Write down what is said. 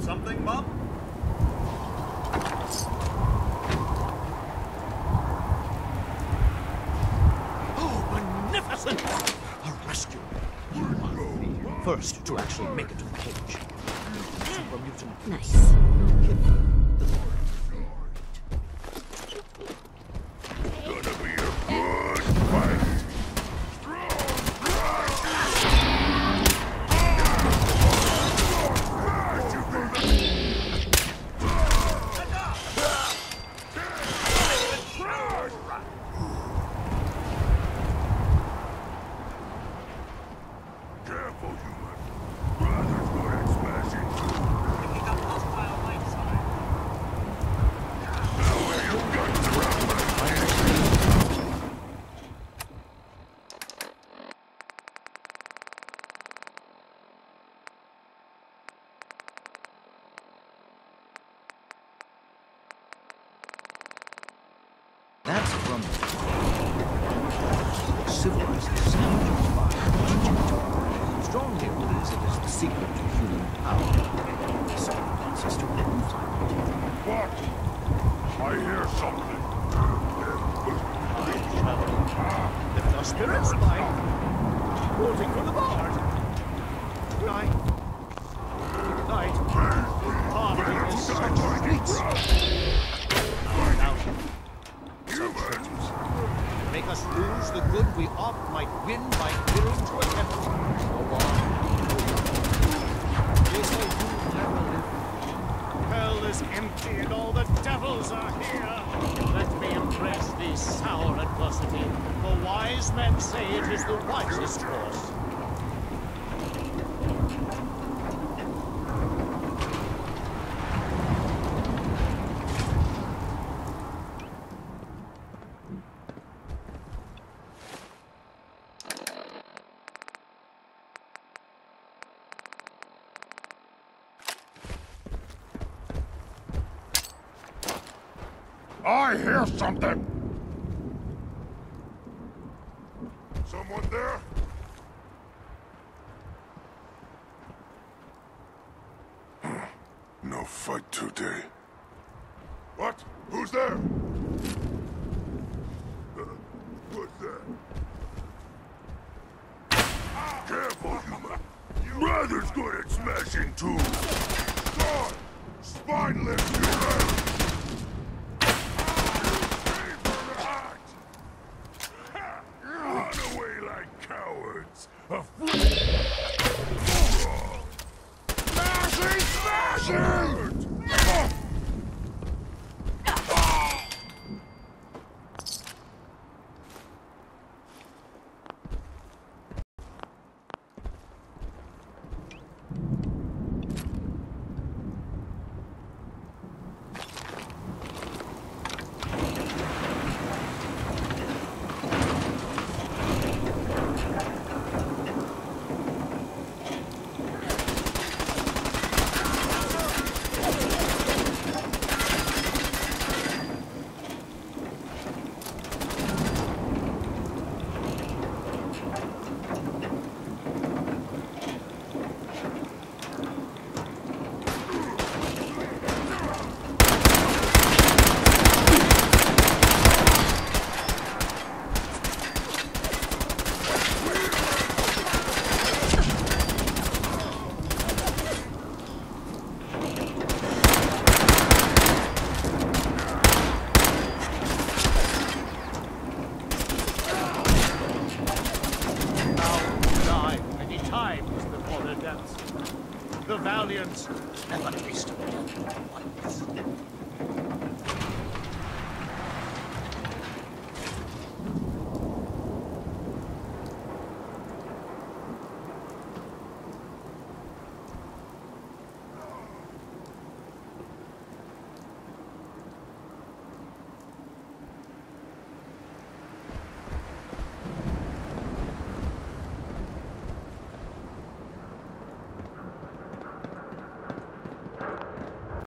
Something, Mom? Oh, magnificent! A rescue. You are the first to actually make it to the cage. Mm. Super mutant Nice. hidden the Lord. Gonna be a good fight. Careful, That's from civilized savages by Egypt. Strongly believes it is the secret to human power. So wants us to find it. What? I hear something. I shall lift our spirits by quoting from the bard. Good we oft might win by fearing to. Go on. They say. Hell is empty and all the devils are here. Let me impress thee, sour adversity. For wise men say it is the wisest course. I hear something! Someone there? No fight today. What? Who's there? What's that? Careful, human. Brother's good at smashing tools. Sword! Spine lift your ass! of stallions. Never least of all, one